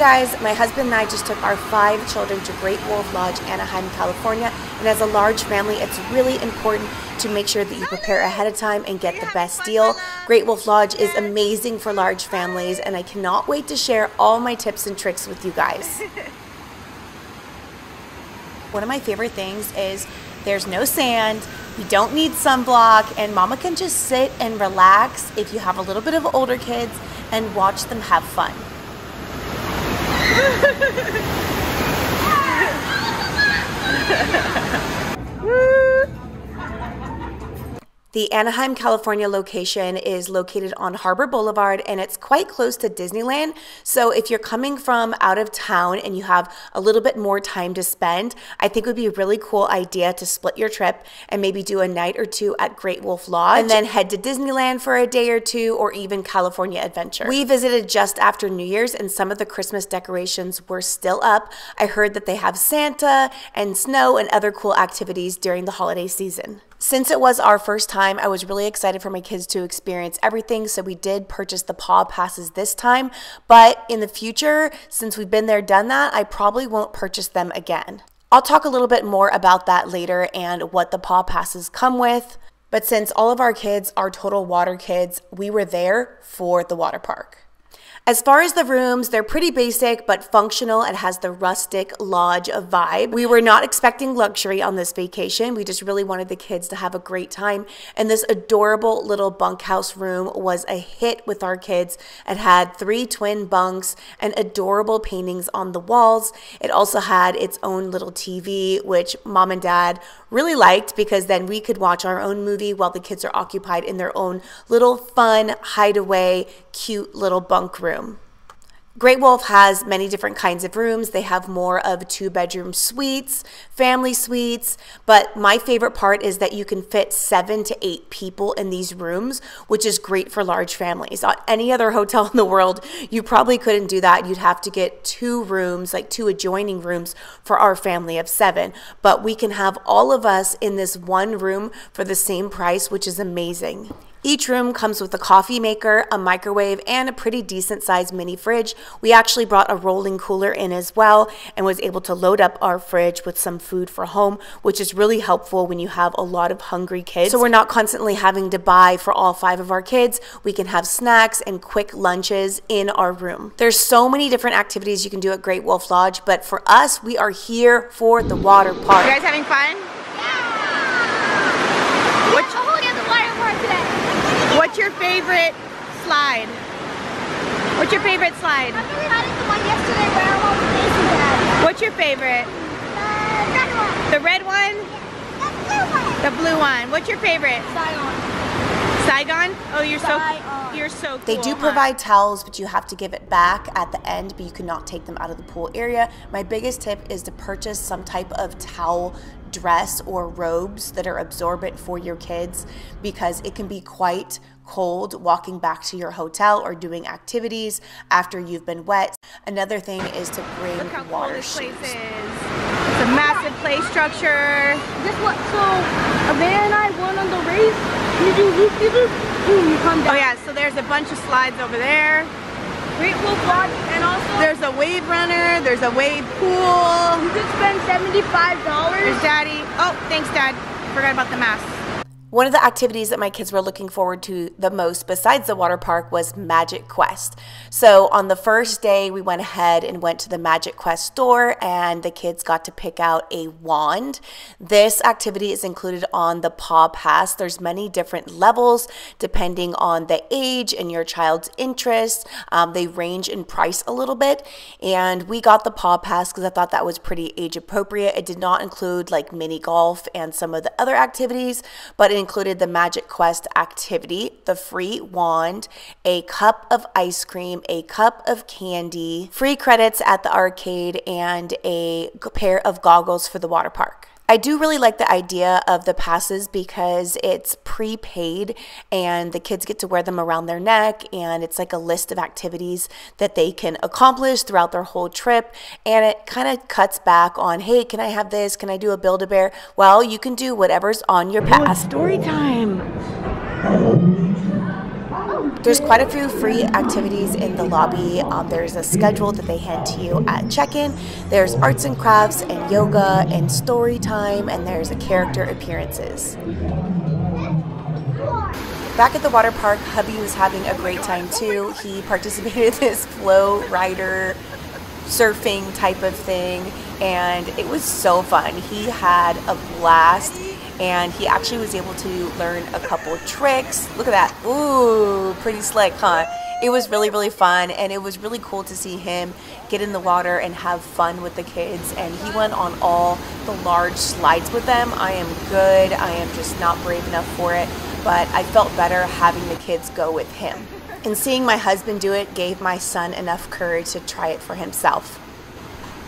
guys, my husband and I just took our five children to Great Wolf Lodge, Anaheim, California. And as a large family, it's really important to make sure that you prepare ahead of time and get the best deal. Great Wolf Lodge is amazing for large families, and I cannot wait to share all my tips and tricks with you guys. One of my favorite things is there's no sand, you don't need sunblock, and mama can just sit and relax if you have a little bit of older kids and watch them have fun. Ha ha ha! The Anaheim, California location is located on Harbor Boulevard and it's quite close to Disneyland. So if you're coming from out of town and you have a little bit more time to spend, I think it would be a really cool idea to split your trip and maybe do a night or two at Great Wolf Lodge and then head to Disneyland for a day or two or even California Adventure. We visited just after New Year's and some of the Christmas decorations were still up. I heard that they have Santa and snow and other cool activities during the holiday season. Since it was our first time, I was really excited for my kids to experience everything, so we did purchase the paw passes this time. But in the future, since we've been there, done that, I probably won't purchase them again. I'll talk a little bit more about that later and what the paw passes come with. But since all of our kids are total water kids, we were there for the water park. As far as the rooms, they're pretty basic but functional. It has the rustic lodge vibe. We were not expecting luxury on this vacation. We just really wanted the kids to have a great time. And this adorable little bunkhouse room was a hit with our kids. It had three twin bunks and adorable paintings on the walls. It also had its own little TV, which mom and dad really liked because then we could watch our own movie while the kids are occupied in their own little fun hideaway, cute little bunk room. Great Wolf has many different kinds of rooms. They have more of two bedroom suites, family suites, but my favorite part is that you can fit seven to eight people in these rooms, which is great for large families. At any other hotel in the world, you probably couldn't do that. You'd have to get two rooms, like two adjoining rooms for our family of seven, but we can have all of us in this one room for the same price, which is amazing. Each room comes with a coffee maker, a microwave, and a pretty decent sized mini fridge. We actually brought a rolling cooler in as well and was able to load up our fridge with some food for home, which is really helpful when you have a lot of hungry kids. So we're not constantly having to buy for all five of our kids. We can have snacks and quick lunches in our room. There's so many different activities you can do at Great Wolf Lodge, but for us, we are here for the water park. You guys having fun? What's your favorite slide? What's your favorite slide? I really liked the one yesterday where all the faces at. What's your favorite? The red one. The red one? The blue one. The blue one. What's your favorite? Saigon. Saigon? Oh, you're so you're so cool. They do huh? provide towels, but you have to give it back at the end, but you cannot take them out of the pool area. My biggest tip is to purchase some type of towel dress or robes that are absorbent for your kids because it can be quite cold walking back to your hotel or doing activities after you've been wet. Another thing is to bring Look how cool water this place shoes. is. It's a massive play structure. Guess what? So, Amanda and I won on the race. You do loop de loop. Boom, you come Oh yeah, so there's a bunch of slides over there. Great Wolf Lodge. And also, There's a wave runner, there's a wave pool. you could spend $75. There's daddy. Oh, thanks dad. Forgot about the mask. One of the activities that my kids were looking forward to the most, besides the water park, was Magic Quest. So on the first day, we went ahead and went to the Magic Quest store, and the kids got to pick out a wand. This activity is included on the Paw Pass. There's many different levels depending on the age and your child's interest. Um, they range in price a little bit, and we got the Paw Pass because I thought that was pretty age appropriate. It did not include like mini golf and some of the other activities, but included the Magic Quest activity, the free wand, a cup of ice cream, a cup of candy, free credits at the arcade, and a pair of goggles for the water park. I do really like the idea of the passes because it's prepaid and the kids get to wear them around their neck and it's like a list of activities that they can accomplish throughout their whole trip. And it kind of cuts back on hey can I have this? Can I do a build a bear well you can do whatever's on your pass. story time. There's quite a few free activities in the lobby. Um, there's a schedule that they hand to you at check-in. There's arts and crafts and yoga and story time, and there's a character appearances. Back at the water park, hubby was having a great time too. He participated in this flow rider surfing type of thing, and it was so fun. He had a blast and he actually was able to learn a couple tricks. Look at that. Ooh, pretty slick, huh? It was really, really fun, and it was really cool to see him get in the water and have fun with the kids. And he went on all the large slides with them. I am good. I am just not brave enough for it, but I felt better having the kids go with him. And seeing my husband do it gave my son enough courage to try it for himself.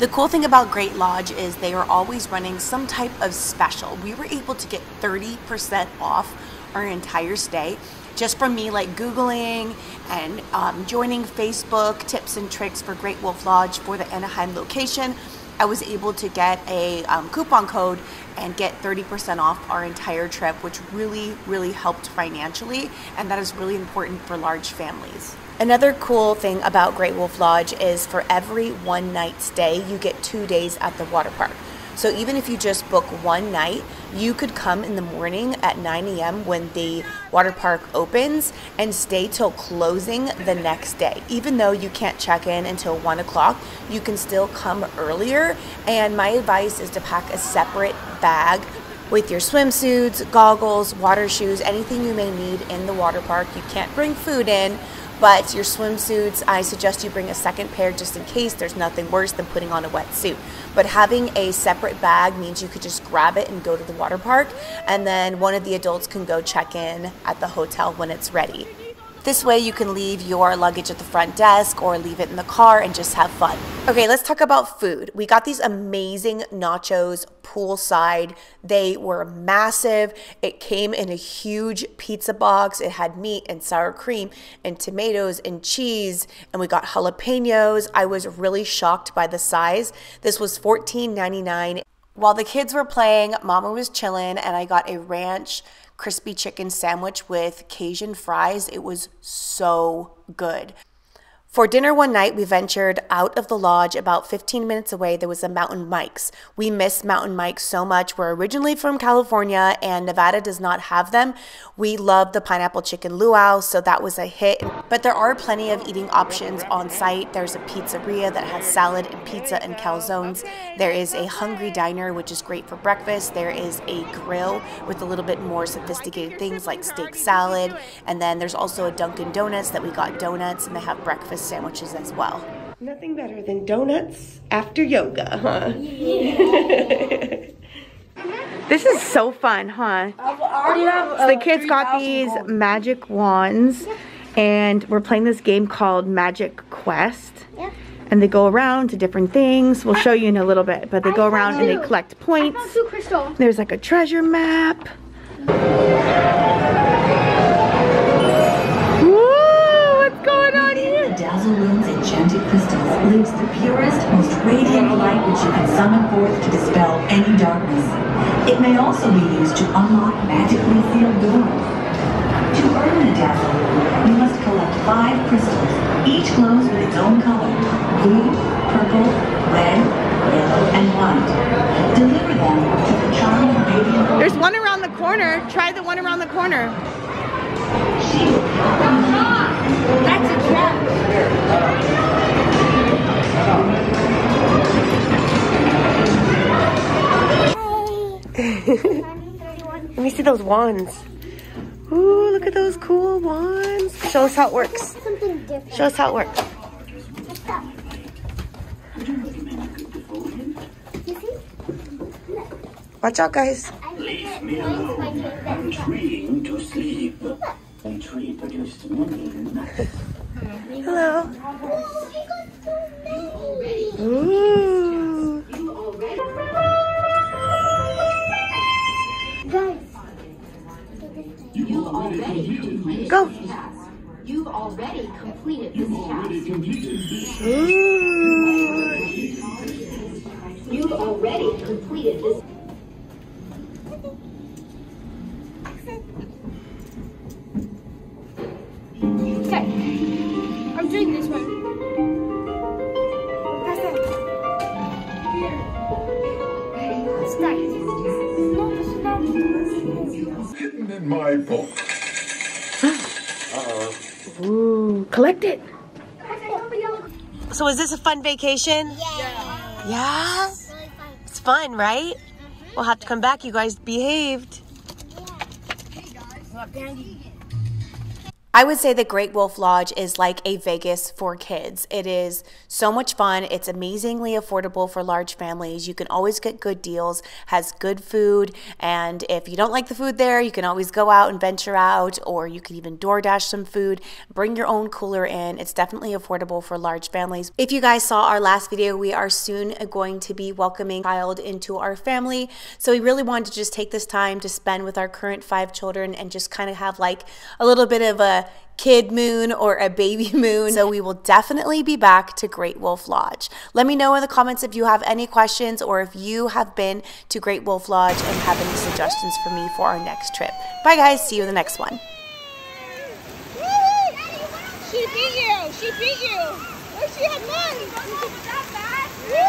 The cool thing about Great Lodge is they are always running some type of special. We were able to get 30% off our entire stay just from me like Googling and um, joining Facebook tips and tricks for Great Wolf Lodge for the Anaheim location. I was able to get a um, coupon code and get 30% off our entire trip, which really, really helped financially. And that is really important for large families. Another cool thing about Great Wolf Lodge is for every one night stay, you get two days at the water park. So even if you just book one night, you could come in the morning at 9 a.m. when the water park opens and stay till closing the next day. Even though you can't check in until 1 o'clock, you can still come earlier. And my advice is to pack a separate bag with your swimsuits, goggles, water shoes, anything you may need in the water park. You can't bring food in but your swimsuits, I suggest you bring a second pair just in case. There's nothing worse than putting on a wetsuit. But having a separate bag means you could just grab it and go to the water park, and then one of the adults can go check in at the hotel when it's ready. This way you can leave your luggage at the front desk or leave it in the car and just have fun. Okay, let's talk about food. We got these amazing nachos poolside. They were massive. It came in a huge pizza box. It had meat and sour cream and tomatoes and cheese, and we got jalapenos. I was really shocked by the size. This was $14.99. While the kids were playing, Mama was chilling, and I got a ranch crispy chicken sandwich with Cajun fries. It was so good. For dinner one night, we ventured out of the lodge. About 15 minutes away, there was a Mountain Mike's. We miss Mountain Mike's so much. We're originally from California, and Nevada does not have them. We love the pineapple chicken luau, so that was a hit. But there are plenty of eating options on site. There's a pizzeria that has salad and pizza and calzones. There is a hungry diner, which is great for breakfast. There is a grill with a little bit more sophisticated things like steak salad. And then there's also a Dunkin' Donuts that we got donuts, and they have breakfast sandwiches as well. Nothing better than donuts after yoga, huh? Yeah. this is so fun, huh? So the kids got these magic wands and we're playing this game called Magic Quest. And they go around to different things. We'll show you in a little bit, but they go around and they collect points. There's like a treasure map. Lives the purest, most radiant light which you can summon forth to dispel any darkness. It may also be used to unlock magically sealed doors. To earn the dazzle you must collect five crystals. Each glows with its own color. Blue, purple, red, yellow, and white. Deliver them to the charming radiant... There's one around the corner. Try the one around the corner. See those wands. Ooh, look at those cool wands. Show us how it works. Show us how it works. Watch out, guys. Leave me alone. I'm trying to sleep. A tree produced many nuts. Hello. Ooh. already completed this You've. Already completed this Ooh. You've already completed this. Okay, I'm doing this one. Here. Hidden in my book. Ooh, collect it. So is this a fun vacation? Yeah. Yeah? It's fun, right? Mm-hmm. We'll have to come back. You guys behaved. I would say the Great Wolf Lodge is like a Vegas for kids. It is so much fun. It's amazingly affordable for large families. You can always get good deals, has good food, and if you don't like the food there, you can always go out and venture out, or you can even DoorDash some food, bring your own cooler in. It's definitely affordable for large families. If you guys saw our last video, we are soon going to be welcoming child into our family. So we really wanted to just take this time to spend with our current five children and just kind of have like a little bit of a kid moon or a baby moon. So we will definitely be back to Great Wolf Lodge. Let me know in the comments if you have any questions or if you have been to Great Wolf Lodge and have any suggestions for me for our next trip. Bye guys, see you in the next one. She beat you. She beat you. Oh, she had fun. Woo,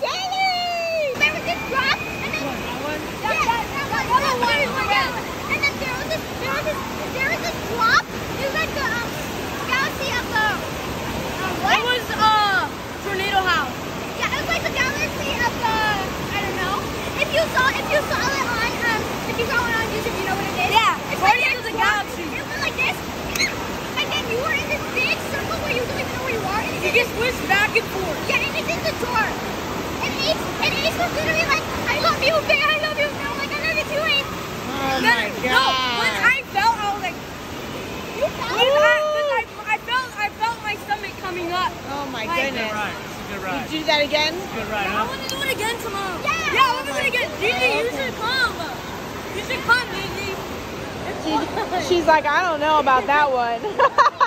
Sally! Remember this drop? And then, yeah, that, that one. That one. Yeah. And then there was there was this, there was this drop. It was like the um, galaxy of the, um, what? It was uh tornado house. Yeah, it was like the galaxy of the, I don't know. If you saw, if you saw it on, um, if you saw it on YouTube, you know what it is. Yeah, it's Guardians that of the drop. Galaxy. It was like this, and then you were in this big circle where you don't even know where you are. And You back and forth. yeah, and it's in the door. And Ace, and Ace was literally like, I love you, babe, I love you. And I'm like, I love you too, Ace. Oh my No, when I felt, I was like, You felt when it? I, I, I felt, I felt my stomach coming up. Oh my Like- goodness. Right, it's a good ride. Did you do that again? Good ride, I huh? want to do it again tomorrow. Yeah. Yeah, I want to do it again. DJ, you should come. You should come, DJ. She's like, I don't know about that one.